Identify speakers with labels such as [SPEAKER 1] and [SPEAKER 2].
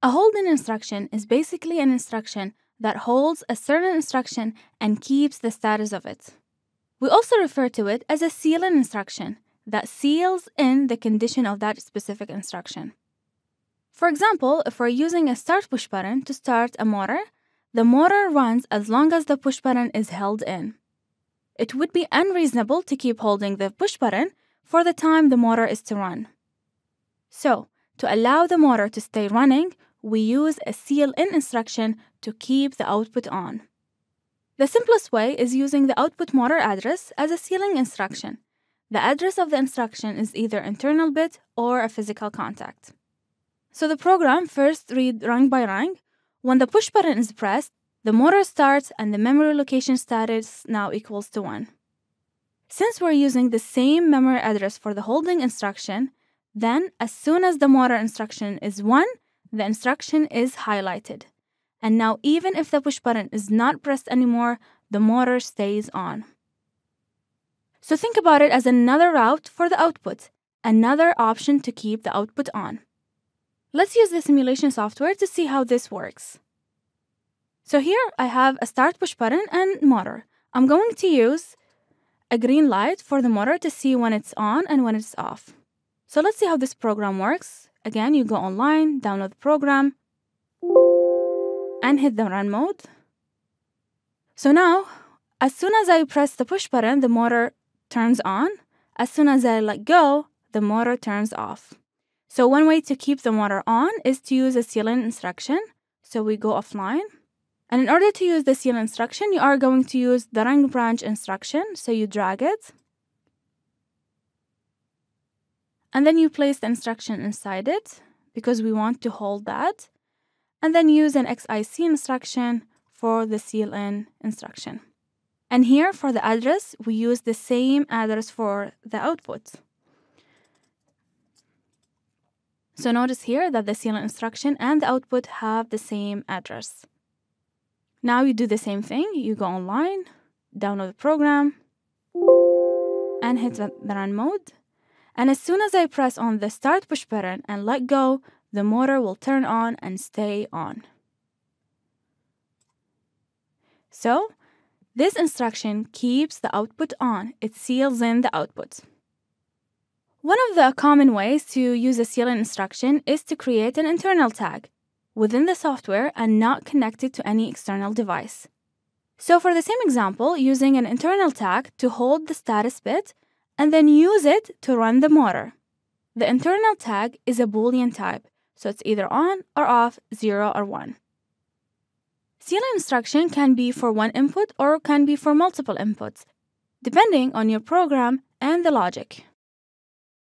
[SPEAKER 1] A holding instruction is basically an instruction that holds a certain instruction and keeps the status of it. We also refer to it as a sealing instruction that seals in the condition of that specific instruction. For example, if we're using a start push button to start a motor, the motor runs as long as the push button is held in. It would be unreasonable to keep holding the push button for the time the motor is to run. So, to allow the motor to stay running, we use a in instruction to keep the output on. The simplest way is using the output motor address as a sealing instruction. The address of the instruction is either internal bit or a physical contact. So the program first read rung by rung. When the push button is pressed, the motor starts and the memory location status now equals to 1. Since we're using the same memory address for the holding instruction, then as soon as the motor instruction is 1, the instruction is highlighted. And now even if the push button is not pressed anymore, the motor stays on. So think about it as another route for the output, another option to keep the output on. Let's use the simulation software to see how this works. So here I have a start push button and motor. I'm going to use a green light for the motor to see when it's on and when it's off. So let's see how this program works. Again, you go online, download the program, and hit the run mode. So now, as soon as I press the push button, the motor turns on. As soon as I let go, the motor turns off. So one way to keep the motor on is to use a sealing instruction. So we go offline. And in order to use the seal instruction, you are going to use the rung branch instruction. So you drag it. And then you place the instruction inside it because we want to hold that. And then use an XIC instruction for the in instruction. And here for the address, we use the same address for the output. So notice here that the seal instruction and the output have the same address. Now you do the same thing. You go online, download the program, and hit the run mode. And as soon as I press on the start push button and let go, the motor will turn on and stay on. So, this instruction keeps the output on. It seals in the output. One of the common ways to use a sealing instruction is to create an internal tag within the software and not connected to any external device. So for the same example, using an internal tag to hold the status bit and then use it to run the motor. The internal tag is a Boolean type, so it's either on or off, 0 or 1. Sealing instruction can be for one input or can be for multiple inputs, depending on your program and the logic.